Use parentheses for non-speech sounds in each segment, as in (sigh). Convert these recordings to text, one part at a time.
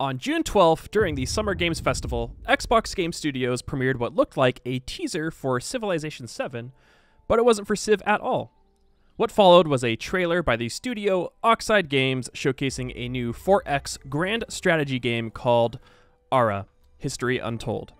On June 12th, during the Summer Games Festival, Xbox Game Studios premiered what looked like a teaser for Civilization 7, but it wasn't for Civ at all. What followed was a trailer by the studio Oxide Games showcasing a new 4X grand strategy game called Ara History Untold.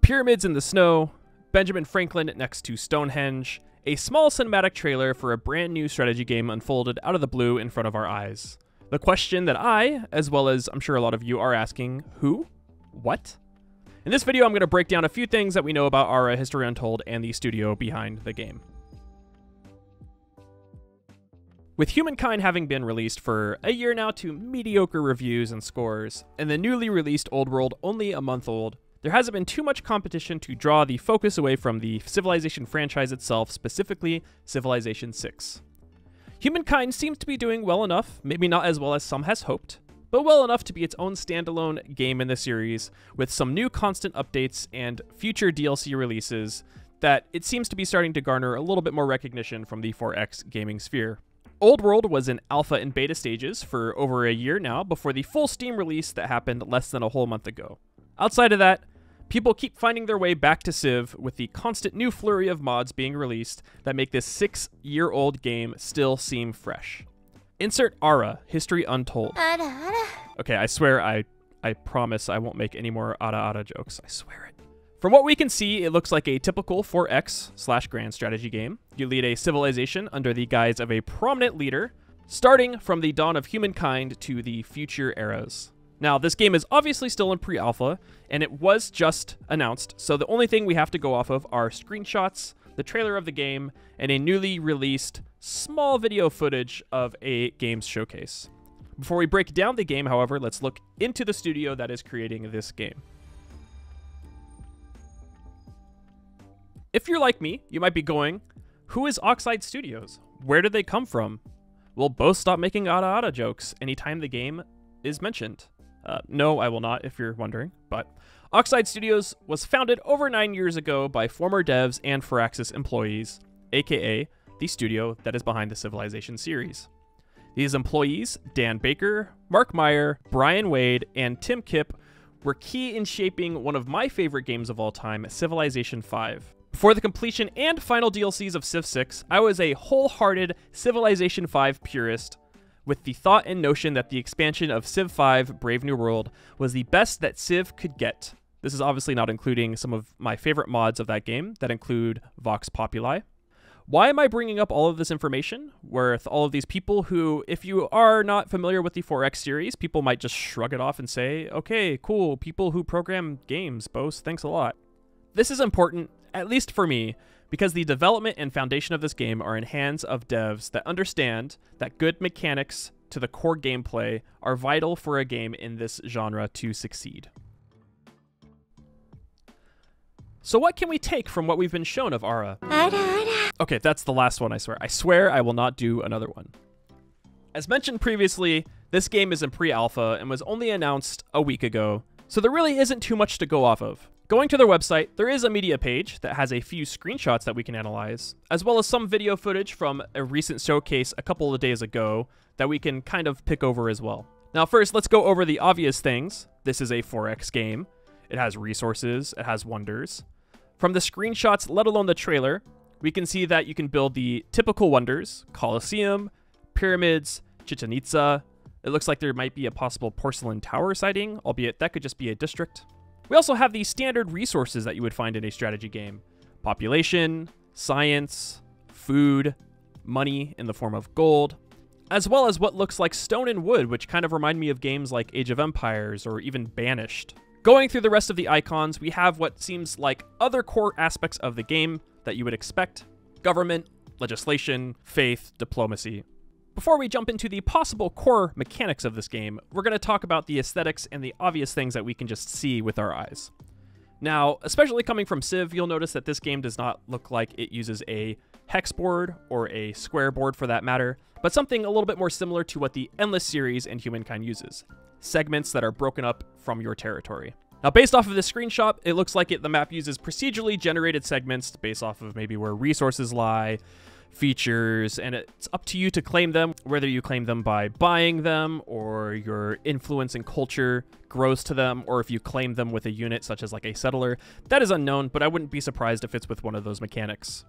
Pyramids in the snow, Benjamin Franklin next to Stonehenge, a small cinematic trailer for a brand new strategy game unfolded out of the blue in front of our eyes. The question that I, as well as I'm sure a lot of you, are asking who? What? In this video, I'm going to break down a few things that we know about Ara History Untold and the studio behind the game. With Humankind having been released for a year now to mediocre reviews and scores, and the newly released Old World only a month old, there hasn't been too much competition to draw the focus away from the Civilization franchise itself, specifically Civilization 6. Humankind seems to be doing well enough, maybe not as well as some has hoped, but well enough to be its own standalone game in the series, with some new constant updates and future DLC releases that it seems to be starting to garner a little bit more recognition from the 4X gaming sphere. Old World was in alpha and beta stages for over a year now before the full Steam release that happened less than a whole month ago. Outside of that, People keep finding their way back to Civ with the constant new flurry of mods being released that make this six year old game still seem fresh. Insert Ara, History Untold. Okay, I swear I I promise I won't make any more Ara Ara jokes. I swear it. From what we can see, it looks like a typical 4X slash grand strategy game. You lead a civilization under the guise of a prominent leader, starting from the dawn of humankind to the future eras. Now, this game is obviously still in pre alpha, and it was just announced, so the only thing we have to go off of are screenshots, the trailer of the game, and a newly released small video footage of a game's showcase. Before we break down the game, however, let's look into the studio that is creating this game. If you're like me, you might be going, Who is Oxide Studios? Where did they come from? We'll both stop making Ara Ara jokes anytime the game is mentioned. Uh, no, I will not, if you're wondering. But Oxide Studios was founded over nine years ago by former devs and Firaxis employees, aka the studio that is behind the Civilization series. These employees, Dan Baker, Marc Meyer, Brian Wade, and Tim Kipp, were key in shaping one of my favorite games of all time, Civilization 5. Before the completion and final DLCs of Civ 6, I was a wholehearted Civilization 5 purist with the thought and notion that the expansion of Civ 5 Brave New World was the best that Civ could get. This is obviously not including some of my favorite mods of that game that include Vox Populi. Why am I bringing up all of this information with all of these people who, if you are not familiar with the 4X series, people might just shrug it off and say, okay, cool, people who program games, Boes, thanks a lot. This is important, at least for me, because the development and foundation of this game are in hands of devs that understand that good mechanics to the core gameplay are vital for a game in this genre to succeed. So what can we take from what we've been shown of Ara? Okay, that's the last one, I swear. I swear I will not do another one. As mentioned previously, this game is in pre-alpha and was only announced a week ago, so there really isn't too much to go off of. Going to their website, there is a media page that has a few screenshots that we can analyze, as well as some video footage from a recent showcase a couple of days ago that we can kind of pick over as well. Now first, let's go over the obvious things. This is a 4X game. It has resources, it has wonders. From the screenshots, let alone the trailer, we can see that you can build the typical wonders, Colosseum, pyramids, Chichen Itza. It looks like there might be a possible porcelain tower sighting, albeit that could just be a district. We also have the standard resources that you would find in a strategy game. Population, science, food, money in the form of gold, as well as what looks like stone and wood, which kind of remind me of games like Age of Empires or even Banished. Going through the rest of the icons, we have what seems like other core aspects of the game that you would expect. Government, legislation, faith, diplomacy, before we jump into the possible core mechanics of this game, we're going to talk about the aesthetics and the obvious things that we can just see with our eyes. Now, especially coming from Civ, you'll notice that this game does not look like it uses a hex board or a square board for that matter, but something a little bit more similar to what the Endless series and Humankind uses segments that are broken up from your territory. Now, based off of this screenshot, it looks like it, the map uses procedurally generated segments based off of maybe where resources lie, features, and it's up to you to claim them, whether you claim them by buying them or your influence and culture grows to them, or if you claim them with a unit such as like a settler. That is unknown, but I wouldn't be surprised if it's with one of those mechanics.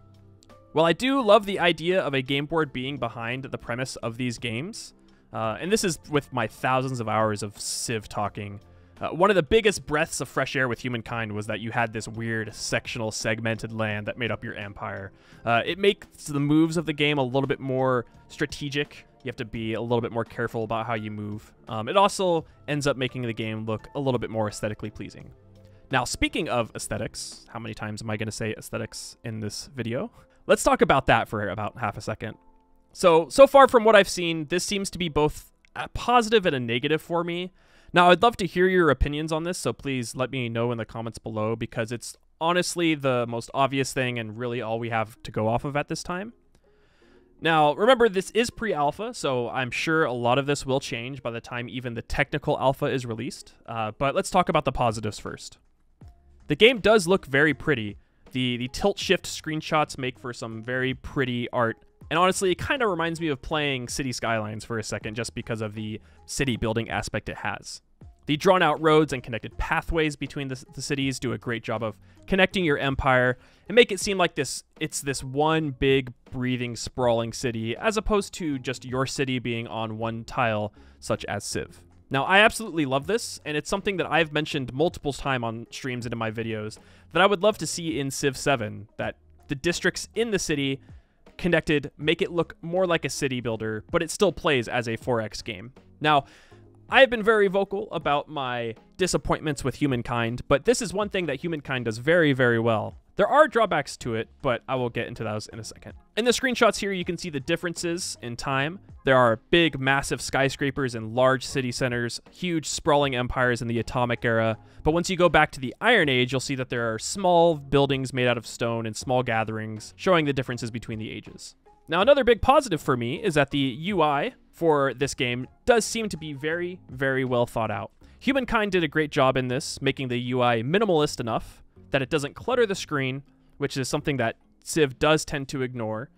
While I do love the idea of a game board being behind the premise of these games, uh, and this is with my thousands of hours of Civ talking, uh, one of the biggest breaths of fresh air with humankind was that you had this weird sectional segmented land that made up your empire. Uh, it makes the moves of the game a little bit more strategic. You have to be a little bit more careful about how you move. Um, it also ends up making the game look a little bit more aesthetically pleasing. Now, speaking of aesthetics, how many times am I going to say aesthetics in this video? Let's talk about that for about half a second. So, so far from what I've seen, this seems to be both a positive and a negative for me. Now, I'd love to hear your opinions on this, so please let me know in the comments below because it's honestly the most obvious thing and really all we have to go off of at this time. Now, remember, this is pre alpha, so I'm sure a lot of this will change by the time even the technical alpha is released. Uh, but let's talk about the positives first. The game does look very pretty. The, the tilt shift screenshots make for some very pretty art and honestly, it kind of reminds me of playing City Skylines for a second just because of the city building aspect it has. The drawn out roads and connected pathways between the, the, cities do a great job of connecting your empire and make it seem like this it's this one big breathing sprawling city as opposed to just your city being on one tile such as Civ. Now, I absolutely love this, and it's something that I've mentioned multiple times on streams and in my videos that I would love to see in Civ 7, that the districts in the city connected, make it look more like a city builder, but it still plays as a 4X game. Now, I have been very vocal about my disappointments with Humankind, but this is one thing that Humankind does very, very well. There are drawbacks to it, but I will get into those in a second. In the screenshots here, you can see the differences in time. There are big, massive skyscrapers in large city centers, huge, sprawling empires in the Atomic Era. But once you go back to the Iron Age, you'll see that there are small buildings made out of stone and small gatherings, showing the differences between the ages. Now, another big positive for me is that the UI for this game does seem to be very, very well thought out. Humankind did a great job in this, making the UI minimalist enough that it doesn't clutter the screen, which is something that Civ does tend to ignore.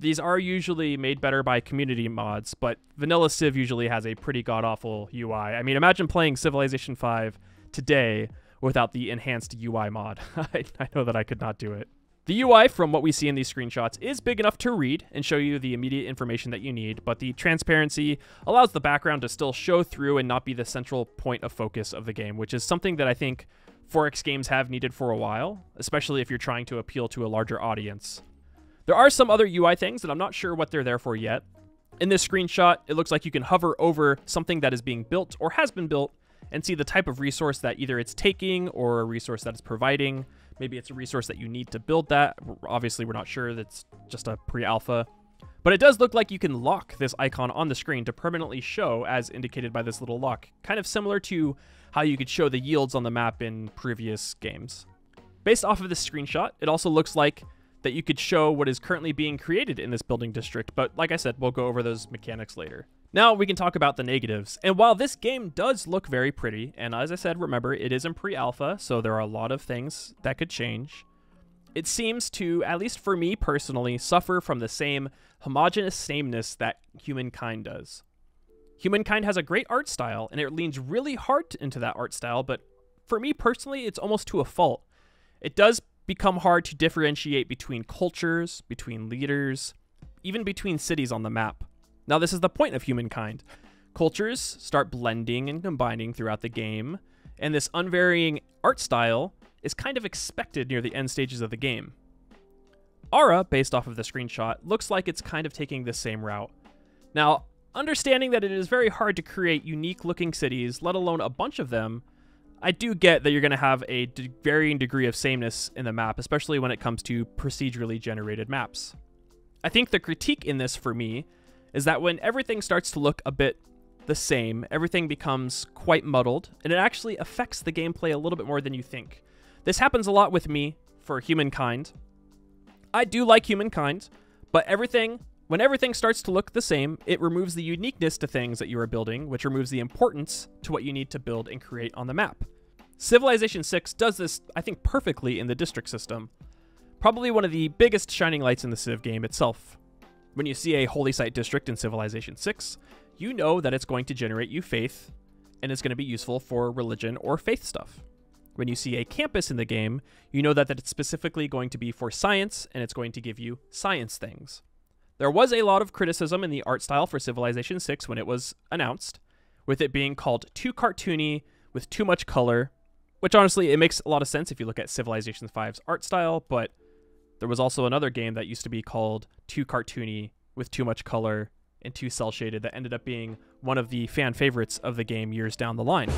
These are usually made better by community mods, but vanilla Civ usually has a pretty god-awful UI. I mean, imagine playing Civilization 5 today without the enhanced UI mod. (laughs) I, I know that I could not do it. The UI, from what we see in these screenshots, is big enough to read and show you the immediate information that you need, but the transparency allows the background to still show through and not be the central point of focus of the game, which is something that I think 4X games have needed for a while, especially if you're trying to appeal to a larger audience. There are some other UI things that I'm not sure what they're there for yet. In this screenshot, it looks like you can hover over something that is being built or has been built and see the type of resource that either it's taking or a resource that it's providing. Maybe it's a resource that you need to build that. Obviously, we're not sure. That's just a pre-alpha. But it does look like you can lock this icon on the screen to permanently show as indicated by this little lock, kind of similar to how you could show the yields on the map in previous games. Based off of this screenshot, it also looks like that you could show what is currently being created in this building district, but like I said, we'll go over those mechanics later. Now we can talk about the negatives, and while this game does look very pretty, and as I said, remember, it is in pre-alpha, so there are a lot of things that could change, it seems to, at least for me personally, suffer from the same homogenous sameness that humankind does. Humankind has a great art style, and it leans really hard into that art style, but for me personally, it's almost to a fault. It does become hard to differentiate between cultures, between leaders, even between cities on the map. Now, this is the point of humankind. Cultures start blending and combining throughout the game, and this unvarying art style is kind of expected near the end stages of the game. Ara, based off of the screenshot, looks like it's kind of taking the same route. Now, Understanding that it is very hard to create unique looking cities, let alone a bunch of them, I do get that you're going to have a de varying degree of sameness in the map, especially when it comes to procedurally generated maps. I think the critique in this for me is that when everything starts to look a bit the same, everything becomes quite muddled, and it actually affects the gameplay a little bit more than you think. This happens a lot with me for Humankind. I do like Humankind, but everything when everything starts to look the same, it removes the uniqueness to things that you are building, which removes the importance to what you need to build and create on the map. Civilization 6 does this, I think, perfectly in the district system. Probably one of the biggest shining lights in the Civ game itself. When you see a holy site district in Civilization 6, you know that it's going to generate you faith and it's going to be useful for religion or faith stuff. When you see a campus in the game, you know that, that it's specifically going to be for science and it's going to give you science things. There was a lot of criticism in the art style for Civilization 6 when it was announced, with it being called too cartoony, with too much color, which honestly, it makes a lot of sense if you look at Civilization 5's art style, but there was also another game that used to be called too cartoony, with too much color, and too cel shaded that ended up being one of the fan favorites of the game years down the line.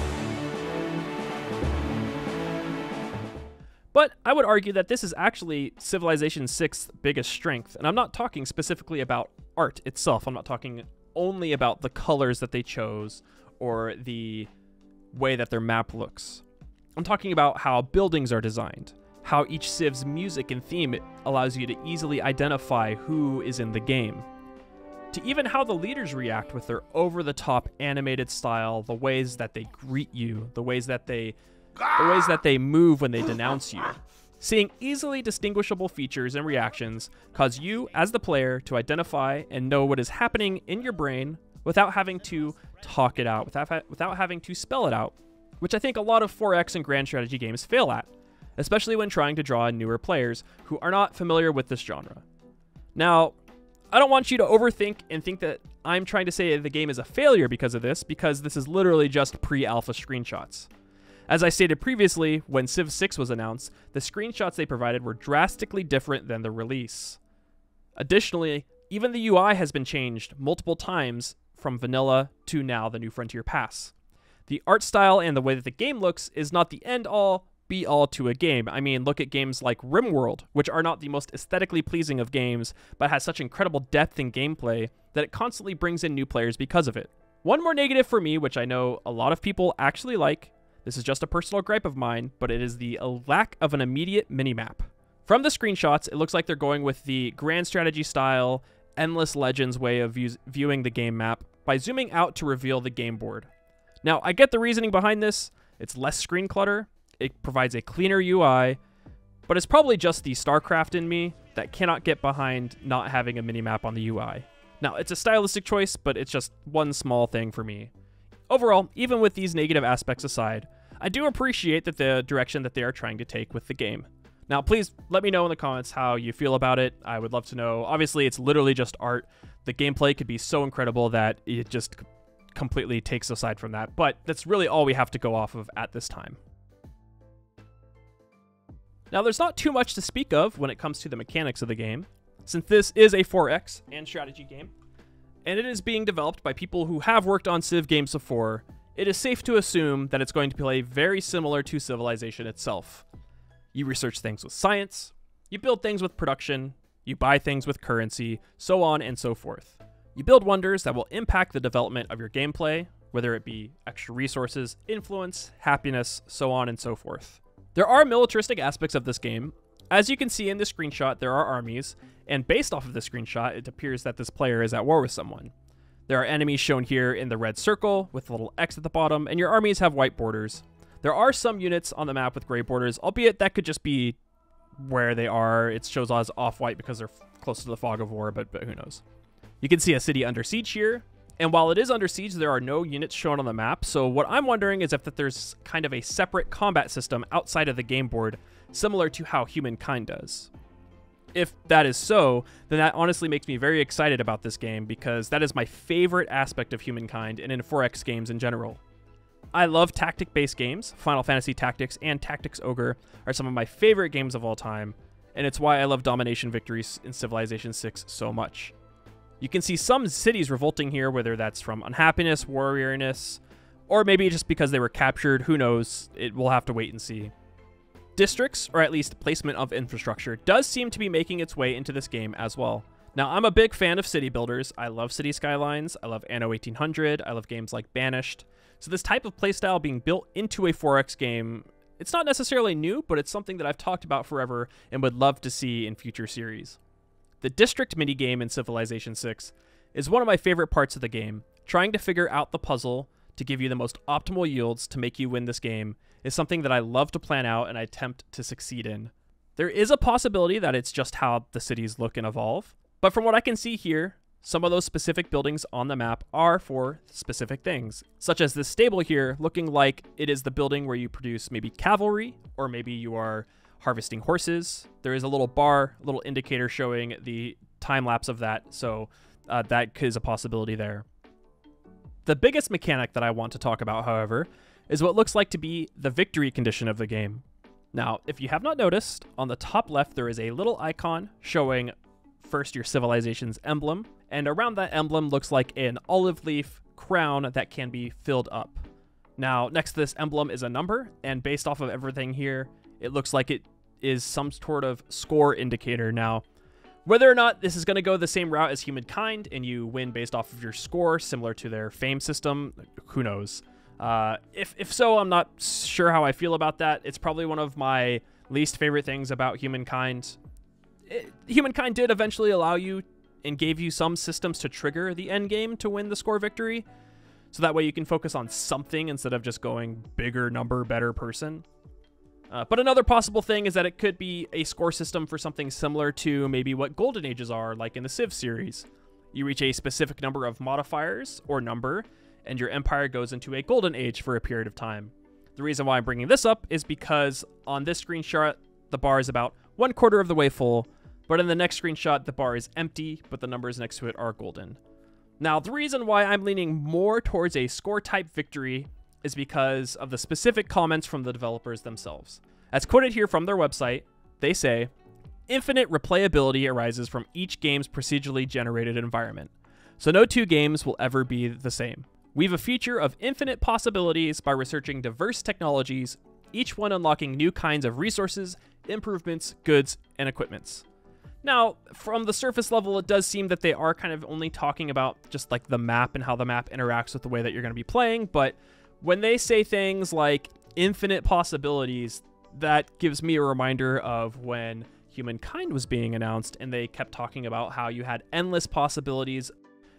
But I would argue that this is actually Civilization 6's biggest strength, and I'm not talking specifically about art itself. I'm not talking only about the colors that they chose or the way that their map looks. I'm talking about how buildings are designed, how each civ's music and theme allows you to easily identify who is in the game to even how the leaders react with their over the top animated style, the ways that they greet you, the ways that they the ways that they move when they denounce you. Seeing easily distinguishable features and reactions cause you as the player to identify and know what is happening in your brain without having to talk it out, without without having to spell it out, which I think a lot of 4X and grand strategy games fail at, especially when trying to draw in newer players who are not familiar with this genre. Now, I don't want you to overthink and think that I'm trying to say the game is a failure because of this, because this is literally just pre alpha screenshots. As I stated previously, when Civ 6 was announced, the screenshots they provided were drastically different than the release. Additionally, even the UI has been changed multiple times from vanilla to now the New Frontier Pass. The art style and the way that the game looks is not the end all, be all to a game. I mean, look at games like RimWorld, which are not the most aesthetically pleasing of games, but has such incredible depth in gameplay that it constantly brings in new players because of it. One more negative for me, which I know a lot of people actually like, this is just a personal gripe of mine, but it is the lack of an immediate minimap. From the screenshots, it looks like they're going with the grand strategy style, endless legends way of view viewing the game map by zooming out to reveal the game board. Now, I get the reasoning behind this. It's less screen clutter, it provides a cleaner UI, but it's probably just the StarCraft in me that cannot get behind not having a minimap on the UI. Now, it's a stylistic choice, but it's just one small thing for me. Overall, even with these negative aspects aside, I do appreciate that the direction that they are trying to take with the game. Now, please let me know in the comments how you feel about it. I would love to know. Obviously, it's literally just art. The gameplay could be so incredible that it just completely takes aside from that, but that's really all we have to go off of at this time. Now, there's not too much to speak of when it comes to the mechanics of the game, since this is a 4X and strategy game, and it is being developed by people who have worked on Civ games before, it is safe to assume that it's going to play very similar to Civilization itself. You research things with science, you build things with production, you buy things with currency, so on and so forth. You build wonders that will impact the development of your gameplay, whether it be extra resources, influence, happiness, so on and so forth. There are militaristic aspects of this game. As you can see in the screenshot, there are armies, and based off of the screenshot, it appears that this player is at war with someone. There are enemies shown here in the red circle with a little X at the bottom, and your armies have white borders. There are some units on the map with gray borders, albeit that could just be where they are. It shows as off-white because they're close to the fog of war, but, but who knows. You can see a city under siege here, and while it is under siege, there are no units shown on the map, so what I'm wondering is if that there's kind of a separate combat system outside of the game board, similar to how Humankind does. If that is so, then that honestly makes me very excited about this game because that is my favorite aspect of Humankind and in 4X games in general. I love tactic-based games. Final Fantasy Tactics and Tactics Ogre are some of my favorite games of all time, and it's why I love domination victories in Civilization 6 so much. You can see some cities revolting here, whether that's from unhappiness, war weariness, or maybe just because they were captured. Who knows? It, we'll have to wait and see. Districts, or at least placement of infrastructure, does seem to be making its way into this game as well. Now, I'm a big fan of city builders. I love City Skylines. I love Anno 1800. I love games like Banished. So this type of playstyle being built into a 4X game, it's not necessarily new, but it's something that I've talked about forever and would love to see in future series. The district minigame in Civilization 6 is one of my favorite parts of the game. Trying to figure out the puzzle to give you the most optimal yields to make you win this game is something that I love to plan out and I attempt to succeed in. There is a possibility that it's just how the cities look and evolve, But from what I can see here, some of those specific buildings on the map are for specific things, such as this stable here looking like it is the building where you produce maybe cavalry, or maybe you are harvesting horses. There is a little bar, a little indicator showing the time lapse of that, so uh, that is a possibility there. The biggest mechanic that I want to talk about, however, is what looks like to be the victory condition of the game. Now, if you have not noticed, on the top left there is a little icon showing first your civilization's emblem, and around that emblem looks like an olive leaf crown that can be filled up. Now, next to this emblem is a number, and based off of everything here, it looks like it is some sort of score indicator. Now, whether or not this is going to go the same route as Humankind and you win based off of your score, similar to their fame system, who knows? Uh, if, if so, I'm not sure how I feel about that. It's probably one of my least favorite things about Humankind. It, Humankind did eventually allow you and gave you some systems to trigger the end game to win the score victory. So that way you can focus on something instead of just going bigger number, better person. Uh, but another possible thing is that it could be a score system for something similar to maybe what Golden Ages are, like in the Civ series. You reach a specific number of modifiers or number, and your empire goes into a golden age for a period of time. The reason why I'm bringing this up is because on this screenshot, the bar is about one quarter of the way full, but in the next screenshot, the bar is empty, but the numbers next to it are golden. Now, the reason why I'm leaning more towards a score type victory is because of the specific comments from the developers themselves. As quoted here from their website, they say, Infinite replayability arises from each game's procedurally generated environment, so no two games will ever be the same. We have a feature of infinite possibilities by researching diverse technologies, each one unlocking new kinds of resources, improvements, goods, and equipments. Now, from the surface level, it does seem that they are kind of only talking about just like the map and how the map interacts with the way that you're going to be playing, but when they say things like infinite possibilities, that gives me a reminder of when Humankind was being announced and they kept talking about how you had endless possibilities.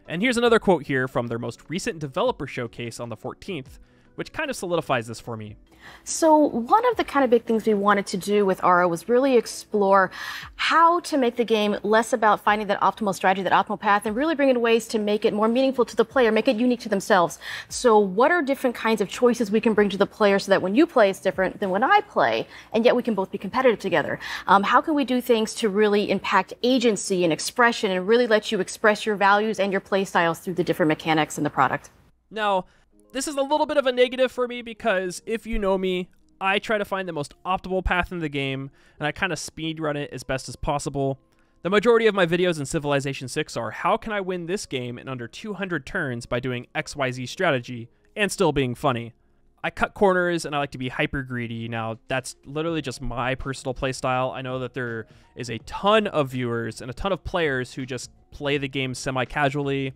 And here's another quote here from their most recent developer showcase on the 14th, which kind of solidifies this for me. So, one of the kind of big things we wanted to do with Ara was really explore how to make the game less about finding that optimal strategy, that optimal path, and really bring in ways to make it more meaningful to the player, make it unique to themselves. So, what are different kinds of choices we can bring to the player so that when you play, it's different than when I play, and yet we can both be competitive together? Um, how can we do things to really impact agency and expression and really let you express your values and your play styles through the different mechanics in the product? Now, this is a little bit of a negative for me because if you know me, I try to find the most optimal path in the game, and I kind of speed run it as best as possible. The majority of my videos in Civilization 6 are how can I win this game in under 200 turns by doing XYZ strategy and still being funny. I cut corners and I like to be hyper greedy. Now, that's literally just my personal playstyle. I know that there is a ton of viewers and a ton of players who just play the game semi casually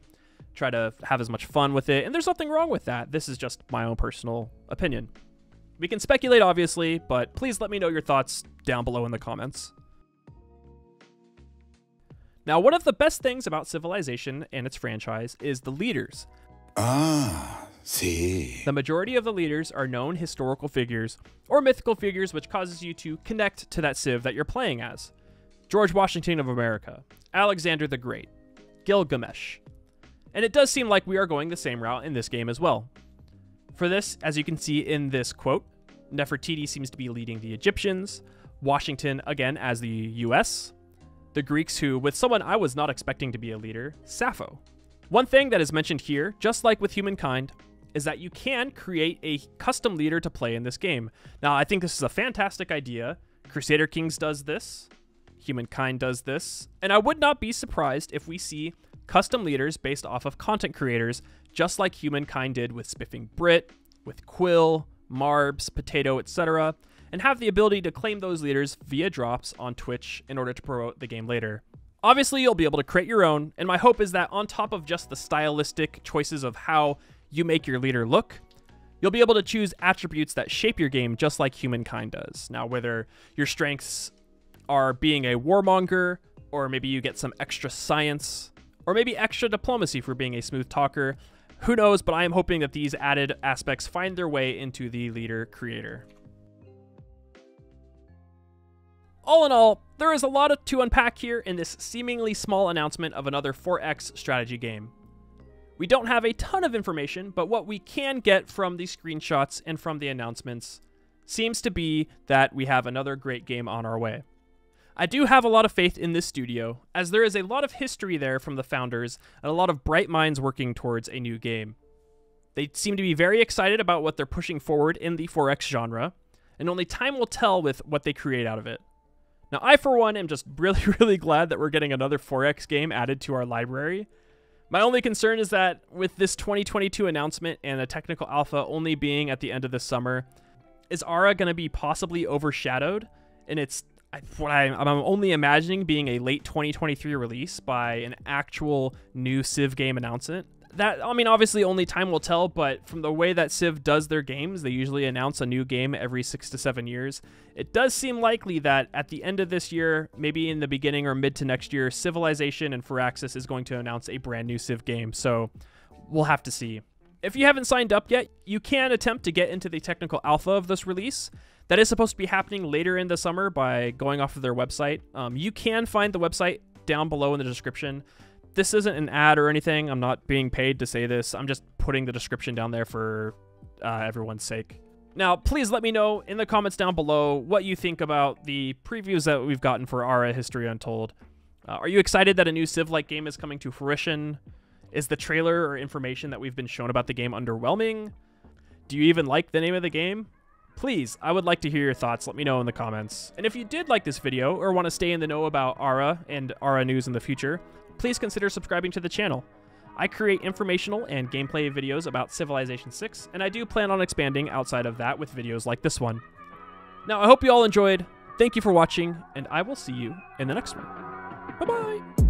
try to have as much fun with it. And there's nothing wrong with that. This is just my own personal opinion. We can speculate, obviously, but please let me know your thoughts down below in the comments. Now, one of the best things about Civilization and its franchise is the leaders. Ah, see. The majority of the leaders are known historical figures or mythical figures, which causes you to connect to that Civ that you're playing as. George Washington of America, Alexander the Great, Gilgamesh, and it does seem like we are going the same route in this game as well. For this, as you can see in this quote, Nefertiti seems to be leading the Egyptians, Washington again as the US, the Greeks who, with someone I was not expecting to be a leader, Sappho. One thing that is mentioned here, just like with Humankind, is that you can create a custom leader to play in this game. Now, I think this is a fantastic idea. Crusader Kings does this, Humankind does this, and I would not be surprised if we see custom leaders based off of content creators, just like Humankind did with Spiffing Brit, with Quill, Marbs, Potato, etc., and have the ability to claim those leaders via drops on Twitch in order to promote the game later. Obviously, you'll be able to create your own, and my hope is that on top of just the stylistic choices of how you make your leader look, you'll be able to choose attributes that shape your game just like Humankind does. Now, whether your strengths are being a warmonger, or maybe you get some extra science, or maybe extra diplomacy for being a smooth talker. Who knows, but I am hoping that these added aspects find their way into the leader creator. All in all, there is a lot to unpack here in this seemingly small announcement of another 4X strategy game. We don't have a ton of information, but what we can get from the screenshots and from the announcements seems to be that we have another great game on our way. I do have a lot of faith in this studio, as there is a lot of history there from the founders and a lot of bright minds working towards a new game. They seem to be very excited about what they're pushing forward in the 4X genre, and only time will tell with what they create out of it. Now, I, for one, am just (laughs) really, really glad that we're getting another 4X game added to our library. My only concern is that with this 2022 announcement and a technical alpha only being at the end of the summer, is Ara going to be possibly overshadowed? And it's what I, I'm only imagining being a late 2023 release by an actual new Civ game announcement that I mean, obviously, only time will tell. But from the way that Civ does their games, they usually announce a new game every six to seven years. It does seem likely that at the end of this year, maybe in the beginning or mid to next year, Civilization and Firaxis is going to announce a brand new Civ game. So we'll have to see. If you haven't signed up yet, you can attempt to get into the technical alpha of this release. That is supposed to be happening later in the summer by going off of their website. Um, you can find the website down below in the description this isn't an ad or anything. I'm not being paid to say this. I'm just putting the description down there for uh, everyone's sake. Now, please let me know in the comments down below what you think about the previews that we've gotten for Ara History Untold. Uh, are you excited that a new Civ-like game is coming to fruition? Is the trailer or information that we've been shown about the game underwhelming? Do you even like the name of the game? Please, I would like to hear your thoughts. Let me know in the comments. And if you did like this video or want to stay in the know about Ara and Ara news in the future, please consider subscribing to the channel. I create informational and gameplay videos about Civilization 6, and I do plan on expanding outside of that with videos like this one. Now, I hope you all enjoyed. Thank you for watching, and I will see you in the next one. Bye-bye!